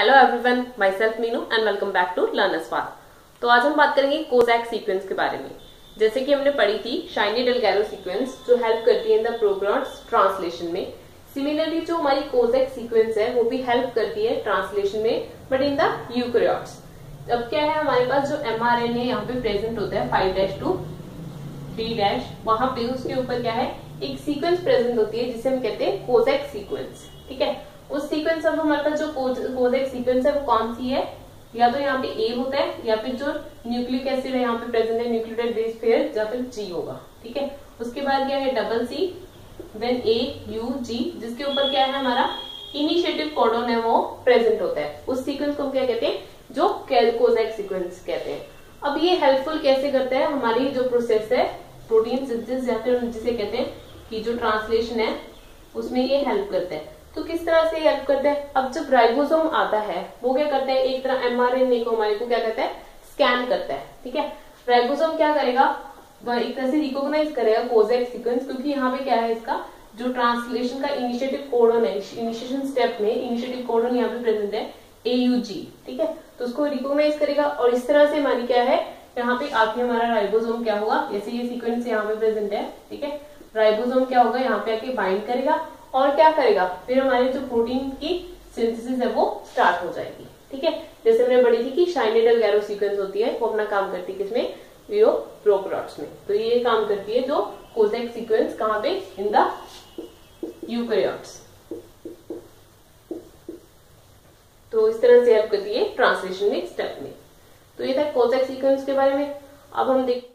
Hello everyone myself Meenu and welcome back to Learners Path तो आज हम बात करेंगे कोजैक सीक्वेंस के बारे में। जैसे कि हमने पढ़ी थी शाइनी डेलगैरो सीक्वेंस जो हेल्प करती है इन द प्रोग्राम्स ट्रांसलेशन में। सिमिलरली जो हमारी कोजैक सीक्वेंस है, वो भी हेल्प करती है ट्रांसलेशन में बट इन द यूक्रियोट्स अब क्या है हमारे पास जो एम आर एन ए यहाँ पे प्रेजेंट होता है five dash two three dash वहाँ पे उसके ऊपर क्या है? एक सीक्वेंस प्रेजेंट होती है, जिसे हम कहते हैं कोजैक सीक्वेंस ठीक है? सीक्वेंस अब हमारे पास जो कोजेक सीक्वेंस है, वो कौन सी है? या तो यहाँ पे ए होता है, या फिर जो न्यूक्लिक एसिड है यहाँ पे प्रेजेंट है न्यूक्लियोटाइड बेस पेयर या फिर जी होगा, ठीक है? उसके बाद क्या है double C then A U G जिसके ऊपर क्या है हमारा इनिशिएटिव कोडोन है, वो प्रेजेंट होता है। उस सीक्वेंस को हम क्या कहते हैं? जो कोजेक सीक्वेंस कहते हैं। अब ये हेल्पफुल कैसे करता है? हमारी जो प्रोसेस है प्रोटीन सिंथेसिस या फिर जिसे कहते हैं कि जो ट्रांसलेशन है, उसमें ये हेल्प करता है। तो किस तरह से हेल्प करते हैं? अब जब राइबोसोम आता है, वो क्या करता है? एक तरह एमआरएनए को हमारे को क्या करता है? स्कैन करता है, ठीक है? राइबोसोम क्या करेगा? एक तरह से रिकॉग्नाइज करेगा कोजेक सीक्वेंस क्योंकि यहाँ पे क्या है इसका? जो ट्रांसलेशन का इनिशिएटिव कोडन है इनिशिएशन स्टेप में इनिशिएटिव कोडन यहाँ पे प्रेजेंट है एयूजी ठीक है? तो उसको रिकॉग्नाइज करेगा और इस तरह से हमारी क्या है? यहाँ पे आके हमारा राइबोसोम क्या होगा? जैसे ये सीक्वेंस यहाँ पे प्रेजेंट है, ठीक है? राइबोसोम क्या होगा? यहाँ पे आके बाइंड करेगा। और क्या करेगा? फिर हमारे जो प्रोटीन की सिंथेसिस है वो स्टार्ट हो जाएगी। ठीक है? जैसे हमने पढ़ी थी कि शाइनेडल गैरो सीक्वेंस होती है, वो अपना काम करती है किसमें? वियो प्रोक्रोट्स में। तो ये काम करती है जो कोजेक सीक्वेंस कहाँ पे? इन द यूकरियोट्स तो इस तरह से हेल्प करती है ट्रांसलेशन में स्टेप में। तो ये था कोजेक सीक्वेंस के बारे में। अब हम देख